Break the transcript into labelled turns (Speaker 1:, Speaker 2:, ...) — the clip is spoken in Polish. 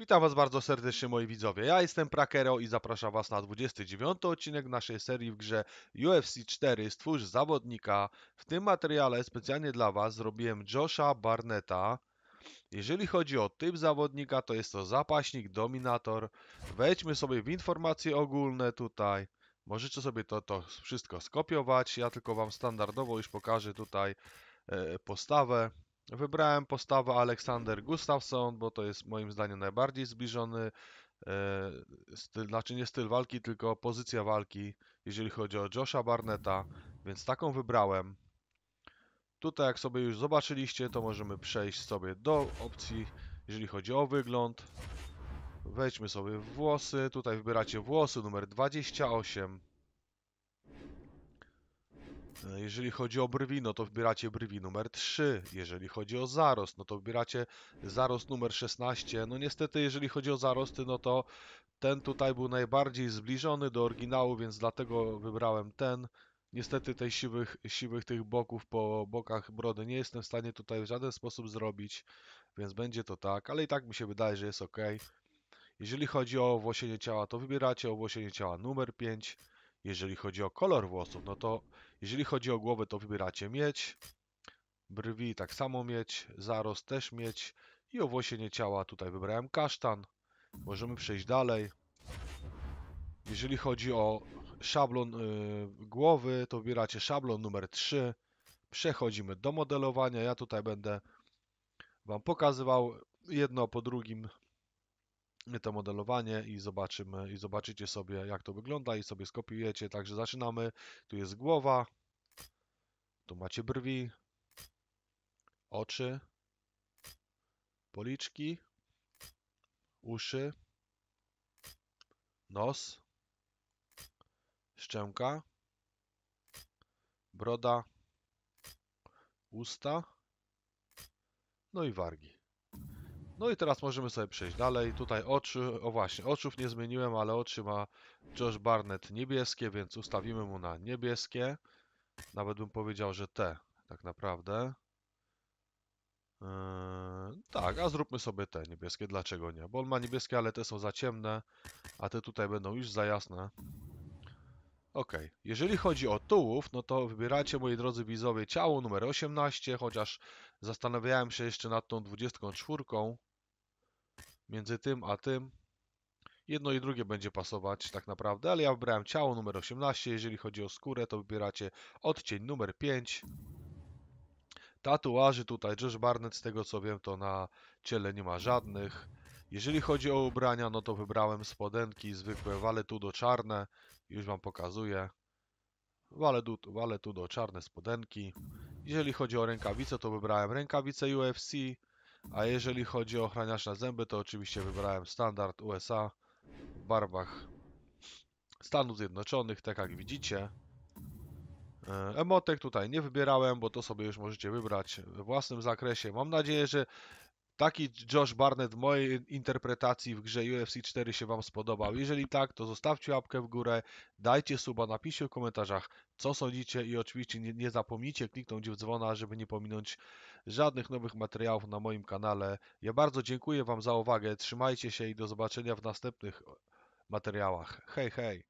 Speaker 1: Witam Was bardzo serdecznie moi widzowie. Ja jestem Prakero i zapraszam Was na 29 odcinek naszej serii w grze UFC 4 Stwórz zawodnika. W tym materiale specjalnie dla Was zrobiłem Josha Barnetta. Jeżeli chodzi o typ zawodnika, to jest to zapaśnik, dominator. Wejdźmy sobie w informacje ogólne tutaj. Możecie sobie to, to wszystko skopiować. Ja tylko Wam standardowo już pokażę tutaj e, postawę. Wybrałem postawę Aleksander Gustafsson, bo to jest moim zdaniem najbardziej zbliżony e, styl, znaczy nie styl walki, tylko pozycja walki, jeżeli chodzi o Josha Barnetta, więc taką wybrałem. Tutaj jak sobie już zobaczyliście, to możemy przejść sobie do opcji, jeżeli chodzi o wygląd. Wejdźmy sobie w włosy, tutaj wybieracie włosy numer 28. E, Jeżeli chodzi o brwi, no to wybieracie brwi numer 3. Jeżeli chodzi o zarost, no to wybieracie zarost numer 16. No niestety, jeżeli chodzi o zarosty, no to ten tutaj był najbardziej zbliżony do oryginału, więc dlatego wybrałem ten. Niestety tej siwych, siwych tych boków po bokach brody nie jestem w stanie tutaj w żaden sposób zrobić, więc będzie to tak, ale i tak mi się wydaje, że jest ok. Jeżeli chodzi o owłosienie ciała, to wybieracie owłosienie ciała numer 5. Jeżeli chodzi o kolor włosów, no to jeżeli chodzi o głowę, to wybieracie mieć, brwi tak samo mieć, zarost też mieć i owłosienie ciała tutaj wybrałem kasztan. Możemy przejść dalej. Jeżeli chodzi o szablon y, głowy, to wybieracie szablon numer 3. Przechodzimy do modelowania. Ja tutaj będę Wam pokazywał jedno po drugim to modelowanie i zobaczymy i zobaczycie sobie jak to wygląda i sobie skopiujecie. Także zaczynamy. Tu jest głowa. Tu macie brwi, oczy, policzki, uszy, nos, szczęka, broda, usta, no i wargi. No i teraz możemy sobie przejść dalej. Tutaj oczy, o właśnie, oczów nie zmieniłem, ale oczy ma Josh Barnett niebieskie, więc ustawimy mu na niebieskie. Nawet bym powiedział, że te, tak naprawdę. Yy, tak, a zróbmy sobie te niebieskie, dlaczego nie? Bo on ma niebieskie, ale te są za ciemne, a te tutaj będą już za jasne. Ok, jeżeli chodzi o tułów, no to wybieracie, moi drodzy widzowie, ciało numer 18, chociaż zastanawiałem się jeszcze nad tą 24, między tym a tym. Jedno i drugie będzie pasować tak naprawdę, ale ja wybrałem ciało numer 18. Jeżeli chodzi o skórę, to wybieracie odcień numer 5. Tatuaży tutaj Josh Barnett, z tego co wiem, to na ciele nie ma żadnych. Jeżeli chodzi o ubrania, no to wybrałem spodenki zwykłe Valetudo czarne. Już Wam pokazuję. Valetudo, Valetudo czarne spodenki. Jeżeli chodzi o rękawice, to wybrałem rękawice UFC. A jeżeli chodzi o ochraniacz na zęby, to oczywiście wybrałem standard USA w barwach Stanów Zjednoczonych, tak jak widzicie. E, Emotek tutaj nie wybierałem, bo to sobie już możecie wybrać we własnym zakresie. Mam nadzieję, że taki Josh Barnett w mojej interpretacji w grze UFC 4 się Wam spodobał. Jeżeli tak, to zostawcie łapkę w górę, dajcie suba, napiszcie w komentarzach, co sądzicie i oczywiście nie, nie zapomnijcie kliknąć w dzwona, żeby nie pominąć żadnych nowych materiałów na moim kanale. Ja bardzo dziękuję Wam za uwagę, trzymajcie się i do zobaczenia w następnych materiałach. Hej, hej!